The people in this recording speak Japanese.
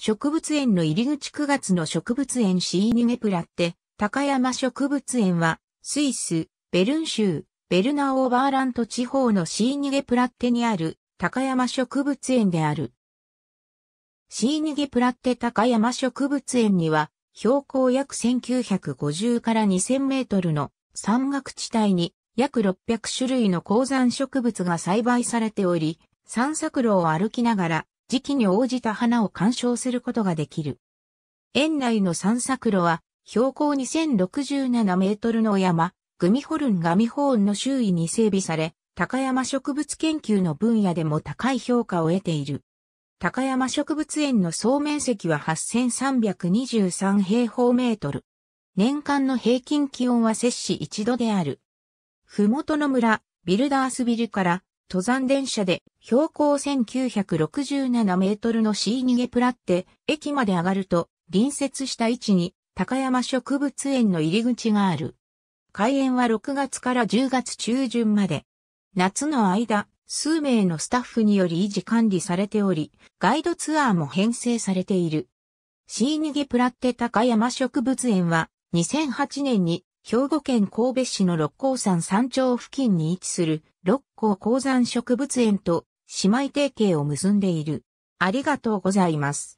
植物園の入り口9月の植物園シーニゲプラって、高山植物園は、スイス、ベルン州、ベルナオーバーラント地方のシーニゲプラッテにある高山植物園である。シーニゲプラッテ高山植物園には、標高約1950から2000メートルの山岳地帯に約600種類の高山植物が栽培されており、散策路を歩きながら時期に応じた花を鑑賞することができる。園内の散策路は標高2067メートルの山、グミホルンガミホーンの周囲に整備され、高山植物研究の分野でも高い評価を得ている。高山植物園の総面積は8323平方メートル。年間の平均気温は摂氏1度である。ふもとの村、ビルダースビルから登山電車で標高1967メートルのシーニゲプラッテ駅まで上がると隣接した位置に高山植物園の入り口がある。開園は6月から10月中旬まで。夏の間、数名のスタッフにより維持管理されており、ガイドツアーも編成されている。シーニゲプラッテ高山植物園は2008年に兵庫県神戸市の六甲山山頂付近に位置する六甲鉱山植物園と姉妹提携を結んでいる。ありがとうございます。